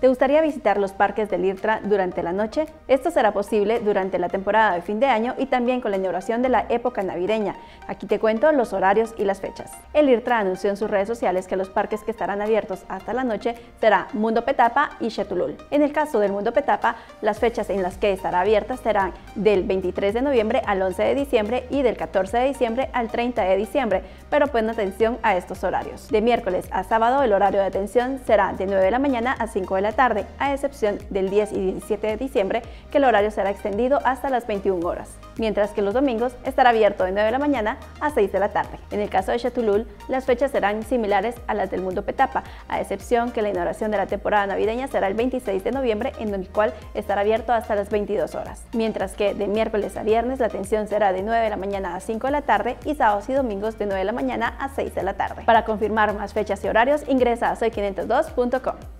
¿Te gustaría visitar los parques del IRTRA durante la noche? Esto será posible durante la temporada de fin de año y también con la inauguración de la época navideña. Aquí te cuento los horarios y las fechas. El IRTRA anunció en sus redes sociales que los parques que estarán abiertos hasta la noche será Mundo Petapa y Chetulul. En el caso del Mundo Petapa, las fechas en las que estará abierta serán del 23 de noviembre al 11 de diciembre y del 14 de diciembre al 30 de diciembre, pero pon atención a estos horarios. De miércoles a sábado el horario de atención será de 9 de la mañana a 5 de la tarde, a excepción del 10 y 17 de diciembre, que el horario será extendido hasta las 21 horas, mientras que los domingos estará abierto de 9 de la mañana a 6 de la tarde. En el caso de Chatulul, las fechas serán similares a las del Mundo Petapa, a excepción que la inauguración de la temporada navideña será el 26 de noviembre, en el cual estará abierto hasta las 22 horas, mientras que de miércoles a viernes la atención será de 9 de la mañana a 5 de la tarde y sábados y domingos de 9 de la mañana a 6 de la tarde. Para confirmar más fechas y horarios, ingresa a soy502.com.